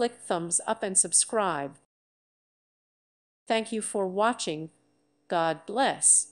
Click thumbs up and subscribe. Thank you for watching. God bless.